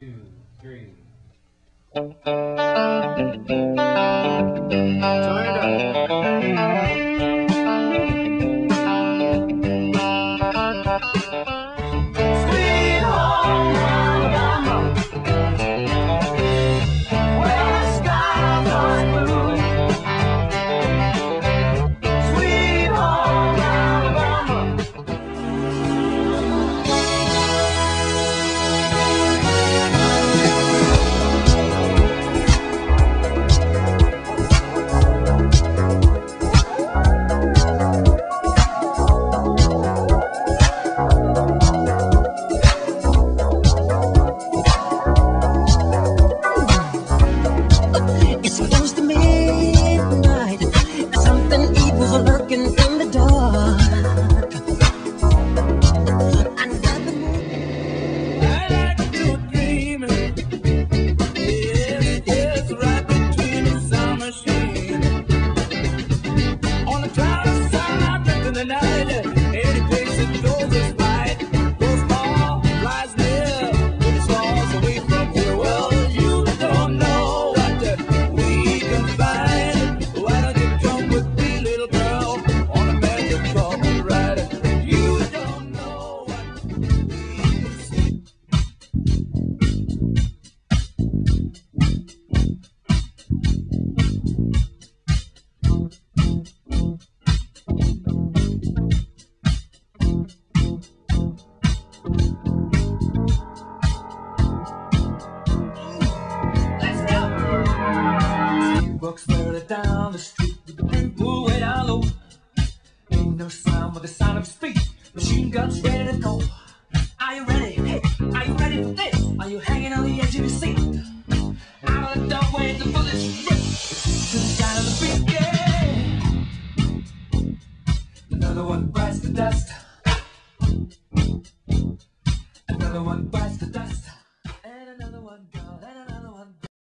two, three. Turn it up. Walks further down the street with the people way down low. Ain't no sound but the sound of speed. Machine guns ready to go. Are you ready? Hey, are you ready for this? Are you hanging on the edge of your seat? Out of the doorway, the bullets rip to the sound of the beat. Yeah. Another one bites the dust. Another one bites.